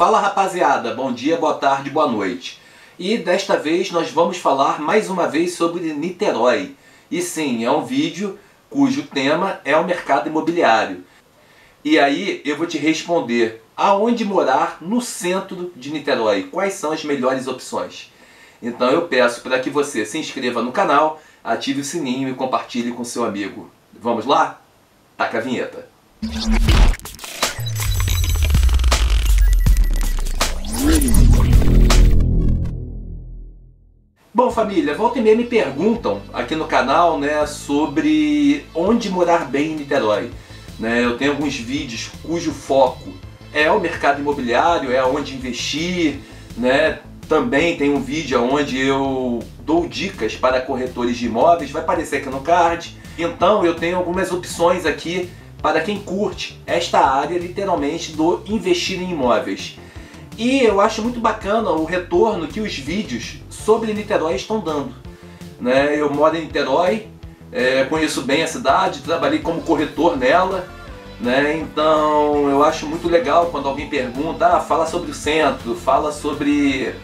Fala rapaziada, bom dia, boa tarde, boa noite. E desta vez nós vamos falar mais uma vez sobre Niterói. E sim, é um vídeo cujo tema é o mercado imobiliário. E aí eu vou te responder aonde morar no centro de Niterói, quais são as melhores opções. Então eu peço para que você se inscreva no canal, ative o sininho e compartilhe com seu amigo. Vamos lá? Taca a vinheta. Bom família, volta e meia me perguntam aqui no canal né, sobre onde morar bem em Niterói. Né, eu tenho alguns vídeos cujo foco é o mercado imobiliário, é onde investir, né? Também tem um vídeo onde eu dou dicas para corretores de imóveis, vai aparecer aqui no card. Então eu tenho algumas opções aqui para quem curte esta área literalmente do investir em imóveis. E eu acho muito bacana o retorno que os vídeos sobre Niterói estão dando. Né? Eu moro em Niterói, é, conheço bem a cidade, trabalhei como corretor nela, né? então eu acho muito legal quando alguém pergunta, ah, fala sobre o centro, fala sobre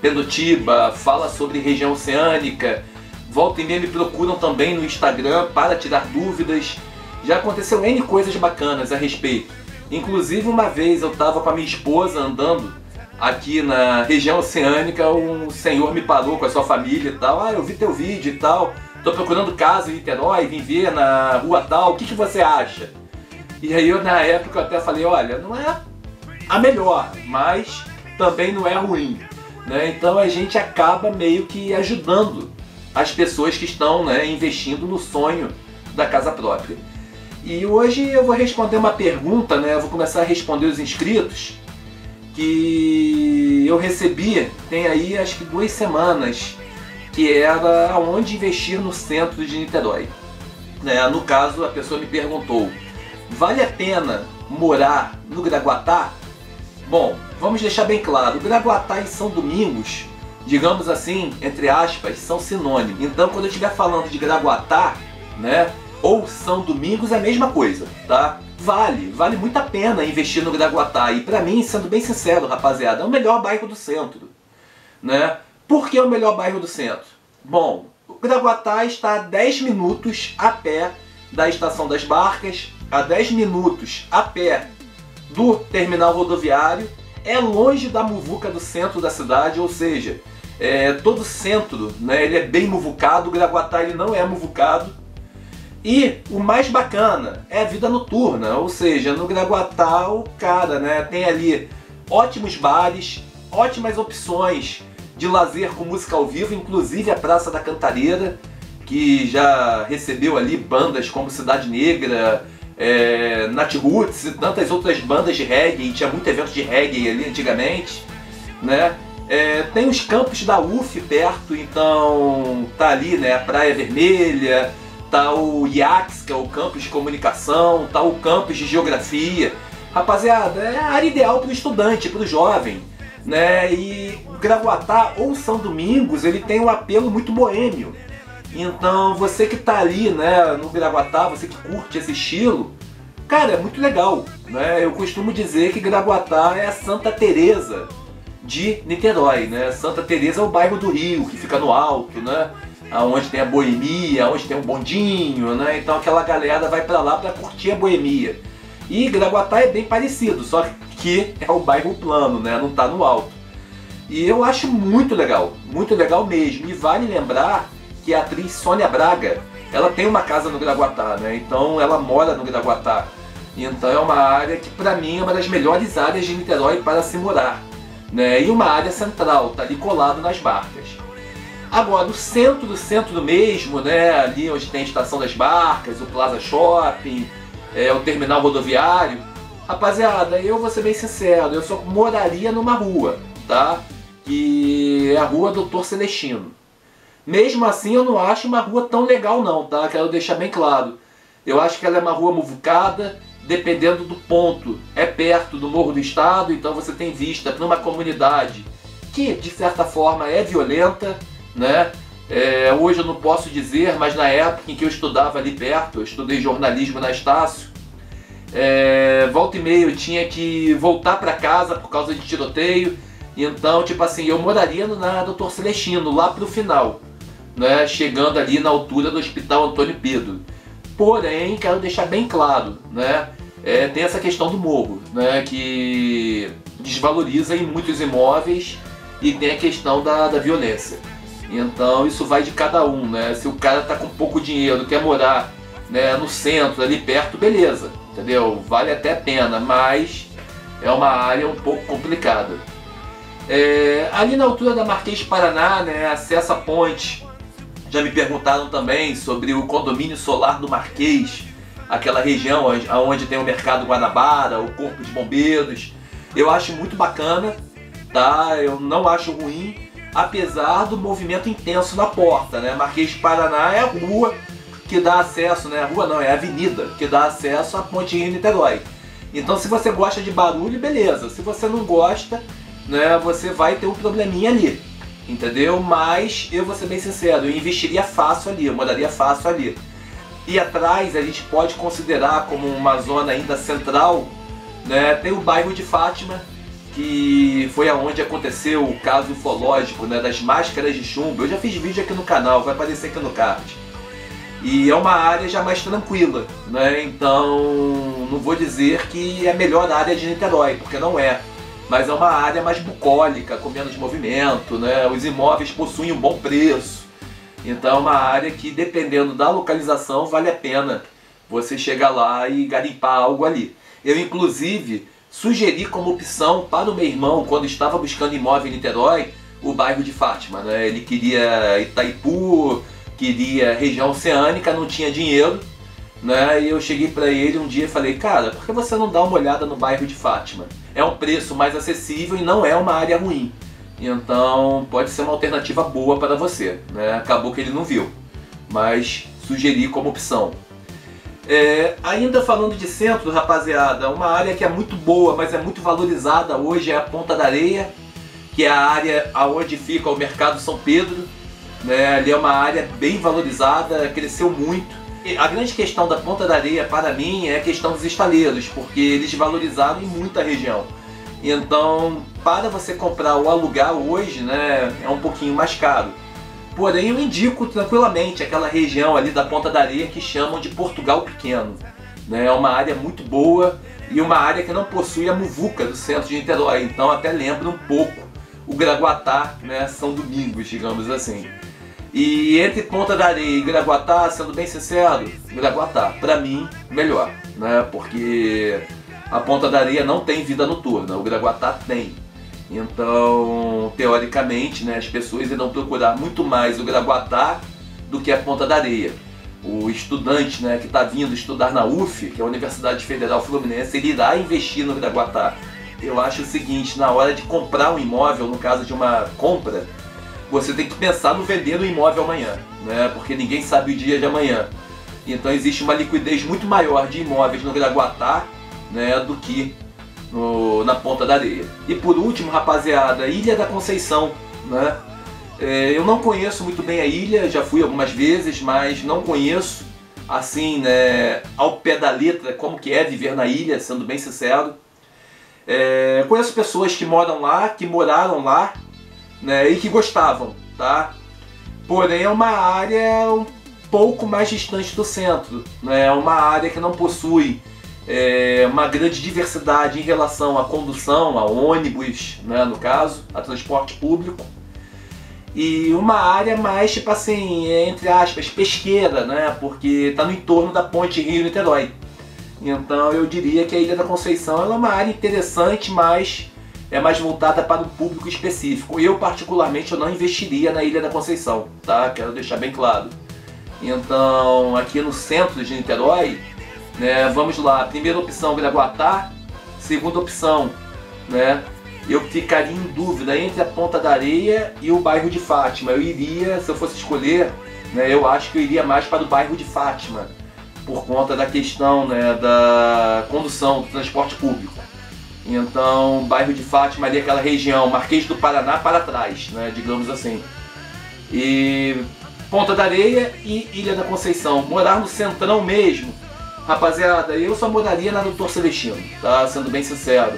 Pendotiba, fala sobre região oceânica, volta e meia me procuram também no Instagram para tirar dúvidas. Já aconteceu N coisas bacanas a respeito. Inclusive uma vez eu estava com a minha esposa andando aqui na região oceânica, um senhor me parou com a sua família e tal. Ah, eu vi teu vídeo e tal. Tô procurando casa em Niterói, vim ver na rua tal. O que, que você acha? E aí eu na época eu até falei, olha, não é a melhor, mas também não é ruim. Né? Então a gente acaba meio que ajudando as pessoas que estão né, investindo no sonho da casa própria. E hoje eu vou responder uma pergunta, né? Eu vou começar a responder os inscritos que eu recebi tem aí acho que duas semanas, que era aonde investir no centro de Niterói. Né? No caso, a pessoa me perguntou: vale a pena morar no Graguatá? Bom, vamos deixar bem claro: Graguatá e São Domingos, digamos assim, entre aspas, são sinônimos. Então, quando eu estiver falando de Graguatá, né? Ou São Domingos é a mesma coisa, tá? Vale, vale muito a pena investir no Graguatá. E para mim, sendo bem sincero, rapaziada, é o melhor bairro do centro. Né? Por que é o melhor bairro do centro? Bom, o Graguatá está a 10 minutos a pé da Estação das Barcas, a 10 minutos a pé do terminal rodoviário, é longe da muvuca do centro da cidade, ou seja, é, todo o centro né, ele é bem muvucado, o Graguatá ele não é muvucado, e o mais bacana é a vida noturna, ou seja, no Graguatá o cara né, tem ali ótimos bares, ótimas opções de lazer com música ao vivo, inclusive a Praça da Cantareira, que já recebeu ali bandas como Cidade Negra, é, Nat Roots e tantas outras bandas de reggae, tinha muito evento de reggae ali antigamente, né? É, tem os campos da UF perto, então tá ali, né, a Praia Vermelha, tá o IACS, que é o campus de comunicação, tá o campus de geografia. Rapaziada, é a área ideal para o estudante, para o jovem. Né? E Gravatá ou São Domingos, ele tem um apelo muito boêmio. Então, você que tá ali, né, no Gravatá, você que curte esse estilo, cara, é muito legal, né? Eu costumo dizer que Gravatá é a Santa Teresa de Niterói, né? Santa Teresa é o bairro do Rio, que fica no alto, né? Onde tem a boemia, onde tem um bondinho, né? Então aquela galera vai para lá para curtir a boemia. E Graguatá é bem parecido, só que é o bairro plano, né? Não está no alto. E eu acho muito legal, muito legal mesmo. E vale lembrar que a atriz Sônia Braga, ela tem uma casa no Graguatá, né? Então ela mora no Graguatá. Então é uma área que para mim é uma das melhores áreas de Niterói para se morar. Né? E uma área central, tá ali colado nas barcas. Agora, no centro do centro mesmo, né, ali onde tem a Estação das Barcas, o Plaza Shopping, é, o terminal rodoviário, rapaziada, eu vou ser bem sincero, eu só moraria numa rua, tá? Que é a rua Doutor Celestino. Mesmo assim, eu não acho uma rua tão legal não, tá? Quero deixar bem claro. Eu acho que ela é uma rua muvucada, dependendo do ponto. É perto do Morro do Estado, então você tem vista para uma comunidade que, de certa forma, é violenta, né? É, hoje eu não posso dizer, mas na época em que eu estudava ali perto, eu estudei jornalismo na Estácio, É, volta e meia eu tinha que voltar para casa por causa de tiroteio. Então, tipo assim, eu moraria na Doutor Celestino, lá pro final, né? Chegando ali na altura do Hospital Antônio Pedro. Porém, quero deixar bem claro, né? É, tem essa questão do morro, né? Que desvaloriza em muitos imóveis e tem a questão da, da violência. Então isso vai de cada um, né? Se o cara tá com pouco dinheiro, quer morar né, no centro, ali perto, beleza, entendeu? Vale até a pena, mas é uma área um pouco complicada. É, ali na altura da Marquês Paraná, né, acesso à ponte, já me perguntaram também sobre o condomínio solar do Marquês, aquela região onde tem o Mercado Guanabara, o Corpo de Bombeiros. Eu acho muito bacana, tá? Eu não acho ruim, apesar do movimento intenso na porta, né? Marquês de Paraná é a rua que dá acesso, né? A rua não, é a avenida que dá acesso à Ponte Rio Niterói. Então se você gosta de barulho, beleza. Se você não gosta, né, você vai ter um probleminha ali. Entendeu? Mas eu vou ser bem sincero, eu investiria fácil ali, eu moraria fácil ali. E atrás a gente pode considerar como uma zona ainda central, né? Tem o bairro de Fátima, que foi aonde aconteceu o caso ufológico né, das máscaras de chumbo. Eu já fiz vídeo aqui no canal, vai aparecer aqui no card. E é uma área já mais tranquila, né? Então não vou dizer que é a melhor área de Niterói, porque não é. Mas é uma área mais bucólica, com menos movimento, né? Os imóveis possuem um bom preço. Então é uma área que, dependendo da localização, vale a pena você chegar lá e garimpar algo ali. Eu, inclusive, sugeri como opção para o meu irmão, quando estava buscando imóvel em Niterói, o bairro de Fátima. Né? Ele queria Itaipu, queria região oceânica, não tinha dinheiro. Né? E eu cheguei para ele um dia e falei, cara, por que você não dá uma olhada no bairro de Fátima? É um preço mais acessível e não é uma área ruim. Então pode ser uma alternativa boa para você. Né? Acabou que ele não viu, mas sugeri como opção. É, ainda falando de centro, rapaziada, uma área que é muito boa, mas é muito valorizada hoje é a Ponta da Areia, que é a área aonde fica o Mercado São Pedro. Né? Ali é uma área bem valorizada, cresceu muito. E a grande questão da Ponta da Areia, para mim, é a questão dos estaleiros, porque eles valorizaram em muita região. Então, para você comprar ou alugar hoje, né, é um pouquinho mais caro. Porém, eu indico tranquilamente aquela região ali da Ponta da Areia que chamam de Portugal Pequeno. Né? É uma área muito boa e uma área que não possui a muvuca do centro de Niterói. Então, até lembra um pouco o Graguatá, né? São Domingos, digamos assim. E entre Ponta da Areia e Graguatá, sendo bem sincero, Graguatá, para mim, melhor, né? Porque a Ponta da Areia não tem vida noturna, o Graguatá tem. Então, teoricamente, né, as pessoas irão procurar muito mais o Graguatá do que a Ponta da Areia. O estudante né, que está vindo estudar na UF, que é a Universidade Federal Fluminense, ele irá investir no Graguatá. Eu acho o seguinte, na hora de comprar um imóvel, no caso de uma compra, você tem que pensar no vender o imóvel amanhã, né? porque ninguém sabe o dia de amanhã. Então existe uma liquidez muito maior de imóveis no Graguatá né, do que no, na ponta da areia. E por último, rapaziada, Ilha da Conceição, né? É, eu não conheço muito bem a ilha, já fui algumas vezes, mas não conheço assim, né, ao pé da letra, como que é viver na ilha, sendo bem sincero. É, conheço pessoas que moram lá, que moraram lá, né, e que gostavam, tá? Porém é uma área um pouco mais distante do centro, né? É uma área que não possui é, uma grande diversidade em relação à condução, a ônibus, né, no caso, a transporte público. E uma área mais, tipo assim, entre aspas, pesqueira, né? Porque está no entorno da ponte Rio-Niterói. Então eu diria que a Ilha da Conceição é uma área interessante, mas é mais voltada para um público específico. Eu, particularmente, eu não investiria na Ilha da Conceição, tá? Quero deixar bem claro. Então, aqui no centro de Niterói, né? Vamos lá, primeira opção Graguatá, segunda opção, né? Eu ficaria em dúvida entre a Ponta da Areia e o bairro de Fátima. Eu iria, se eu fosse escolher, né, eu acho que eu iria mais para o bairro de Fátima, por conta da questão né, da condução, do transporte público. Então, bairro de Fátima ali, aquela região, Marquês do Paraná para trás, né, digamos assim. E Ponta da Areia e Ilha da Conceição. Morar no centrão mesmo, Rapaziada, eu só moraria na Doutor Celestino, tá? Sendo bem sincero.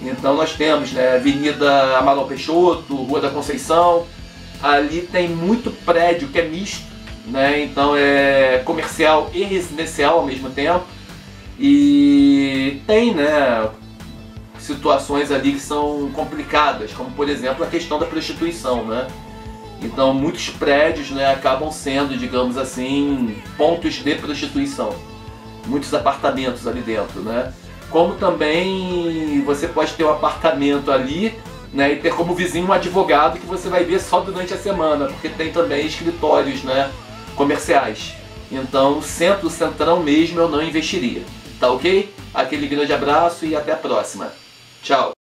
Então nós temos, né, Avenida Amaral Peixoto, Rua da Conceição. Ali tem muito prédio que é misto, né? Então é comercial e residencial ao mesmo tempo. E tem, né, situações ali que são complicadas, como por exemplo a questão da prostituição, né? Então muitos prédios, né, acabam sendo, digamos assim, pontos de prostituição. Muitos apartamentos ali dentro, né? Como também você pode ter um apartamento ali, né, e ter como vizinho um advogado que você vai ver só durante a semana, porque tem também escritórios, né, comerciais. Então, centro, centrão mesmo eu não investiria. Tá ok? Aquele grande abraço e até a próxima. Tchau!